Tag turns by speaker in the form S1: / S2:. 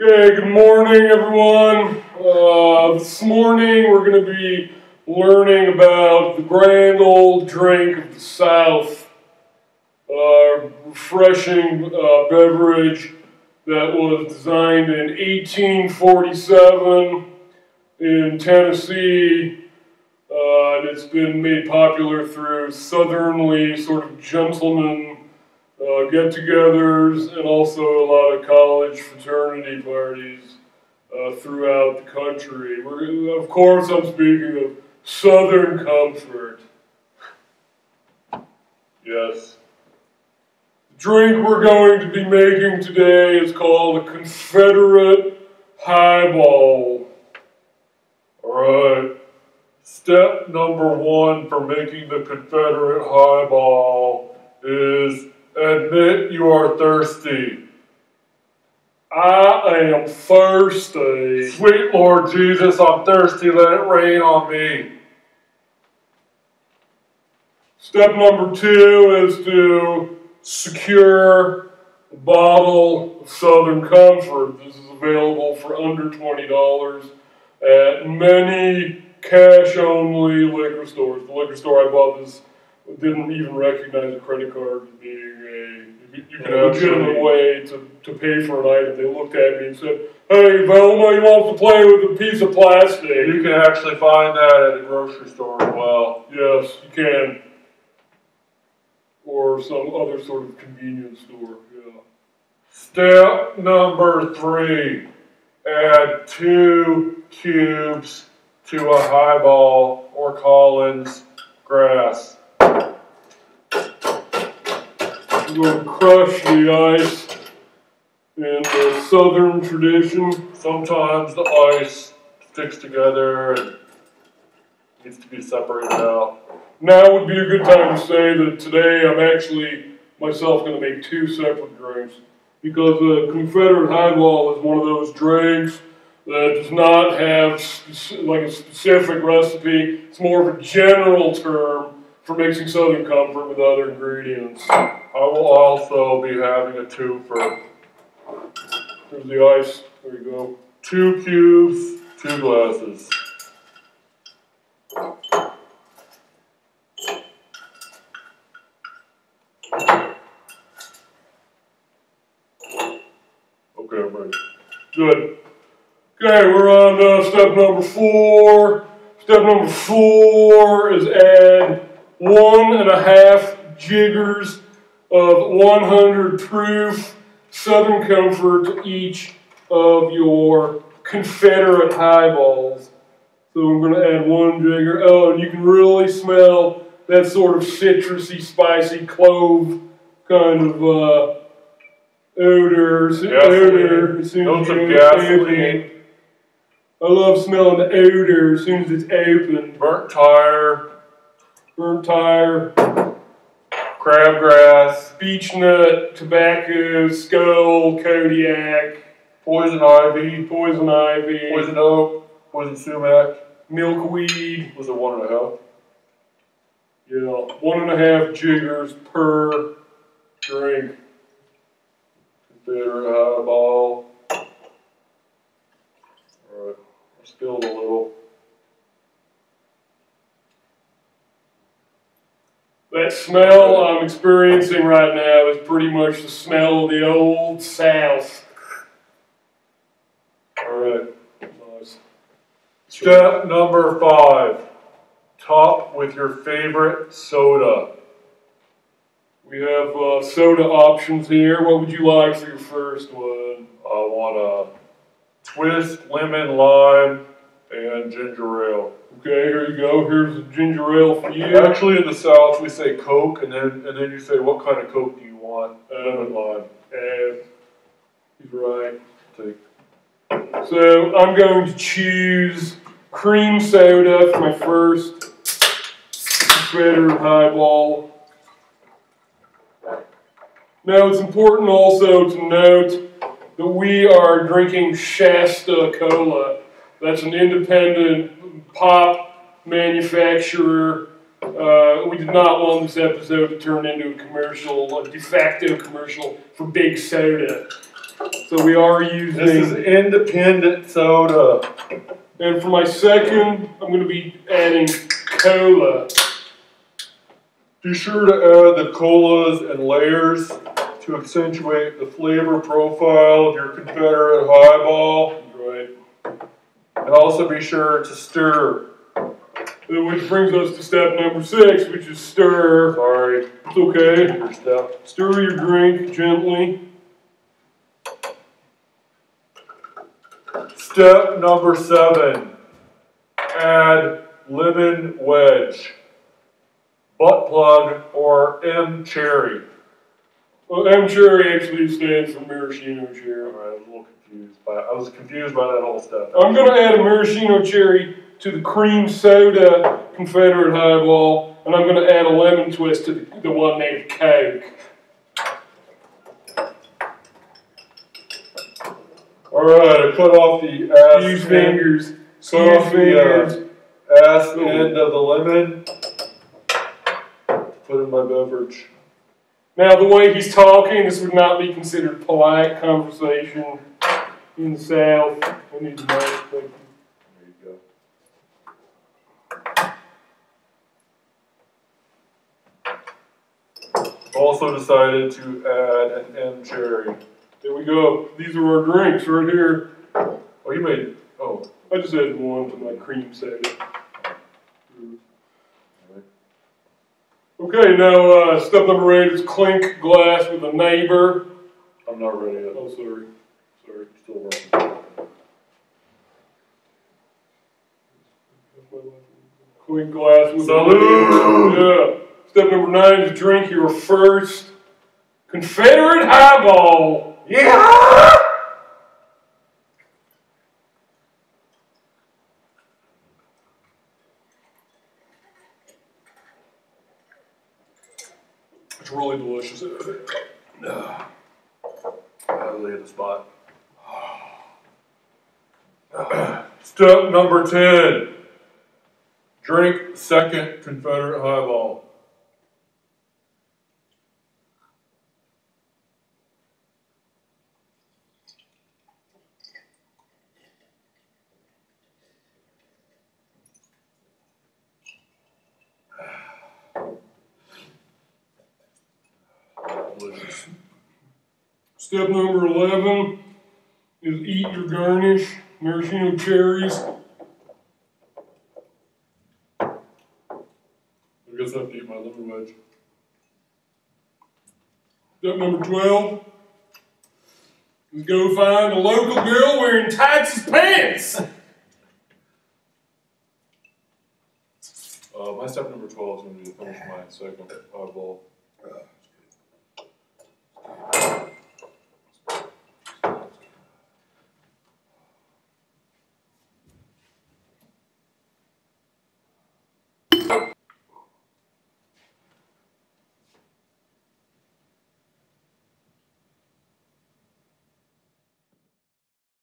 S1: Okay, good morning, everyone. Uh, this morning we're going to be learning about the grand old drink of the South, uh, refreshing uh, beverage that was designed in 1847 in Tennessee. Uh, and it's been made popular through southernly sort of gentlemen uh, get-togethers and also a lot of college fraternity parties uh, throughout the country. We're, of course, I'm speaking of Southern Comfort. Yes. The drink we're going to be making today is called a Confederate Highball. All right. Step number one for making the Confederate Highball is admit you are thirsty. I am thirsty. Sweet Lord Jesus, I'm thirsty. Let it rain on me. Step number two is to secure a bottle of Southern Comfort. This is available for under $20 at many cash only liquor stores. The liquor store I bought this didn't even recognize a credit card being a, you can a legitimate way to, to pay for an item. They looked at me and said, hey, Velma, you want to play with a piece of plastic?
S2: You can actually find that at a grocery store as well.
S1: Yes, you can. Or some other sort of convenience store, yeah.
S2: Step number three, add two cubes to a highball or Collins
S1: glass. To crush the ice in the southern tradition.
S2: Sometimes the ice sticks together and needs to be separated out.
S1: Now would be a good time to say that today I'm actually myself going to make two separate drinks because the Confederate Highball is one of those drinks that does not have like a specific recipe. It's more of a general term for mixing Southern Comfort with other ingredients.
S2: I will also be having a twofer.
S1: There's the ice. There you go.
S2: Two cubes, two glasses.
S1: Okay, I'm ready. Good. Okay, we're on step number four. Step number four is add one and a half jiggers of 100 proof Southern Comfort to each of your Confederate highballs. So I'm going to add one jigger. Oh, and you can really smell that sort of citrusy, spicy clove kind of uh, odor. Odor. As soon
S2: as you gasoline.
S1: I love smelling the odor as soon as it's open.
S2: Burnt tire.
S1: Burnt tire
S2: crabgrass,
S1: beech nut, tobacco, skull, Kodiak,
S2: poison ivy,
S1: poison ivy,
S2: poison oak, poison sumac,
S1: milkweed.
S2: Was it one and a half?
S1: Yeah, one and a half jiggers per drink.
S2: Confederate highball. Alright, I spilled a little.
S1: That smell I'm experiencing right now is pretty much the smell of the old South.
S2: All right, nice. Step number five, top with your favorite soda.
S1: We have uh, soda options here. What would you like for your first one?
S2: I want a twist, lemon, lime, and ginger ale.
S1: Okay, here you go. Here's the ginger ale for you.
S2: Actually, in the South, we say Coke, and then and then you say, what kind of Coke do you want? Lemon lime.
S1: And he's right. Take. So I'm going to choose cream soda for my first Confederate highball. Now it's important also to note that we are drinking Shasta Cola. That's an independent pop manufacturer. Uh, we did not want this episode to turn into a commercial, a de facto commercial for big soda. So we are using.
S2: This is independent soda.
S1: and for my second, I'm gonna be adding cola.
S2: Be sure to add the colas and layers to accentuate the flavor profile of your Confederate highball.
S1: Right.
S2: Also be sure to stir.
S1: Which brings us to step number six, which is stir.
S2: Sorry,
S1: It's okay.
S2: step.
S1: Stir your drink gently.
S2: Step number seven, add lemon wedge, butt plug, or M cherry.
S1: Well, M cherry actually stands for maraschino cherry.
S2: Alright, I was a little confused by, I was confused by that whole stuff.
S1: I'm gonna add a maraschino cherry to the cream soda Confederate highball, and I'm gonna add a lemon twist to the, the one named Coke.
S2: Alright, I cut off the ass
S1: Use fingers.
S2: cut off the uh,
S1: fingers.
S2: ass end of the lemon. Put in my beverage.
S1: Now, the way he's talking, this would not be considered polite conversation in the South. I need to know. Thank you.
S2: There you go. Also decided to add an M cherry.
S1: There we go. These are our drinks right here.
S2: Oh, you made, oh,
S1: I just added one to my cream soda. Okay, now uh, step number eight is clink glass with a neighbor.
S2: I'm not ready yet.
S1: Oh, sorry. Sorry.
S2: Still working.
S1: Clink glass with neighbor. Yeah. Step number nine is drink your first Confederate highball.
S2: Yeah!
S1: It's really delicious.
S2: I really hit the spot. Step number 10. Drink second Confederate highball.
S1: Step number 11 is eat your garnish, maraschino cherries.
S2: I guess I have to eat my lemon wedge.
S1: Step number 12 is go find a local girl wearing tights as pants.
S2: Uh, my step number 12 is going to be to finish my second highball.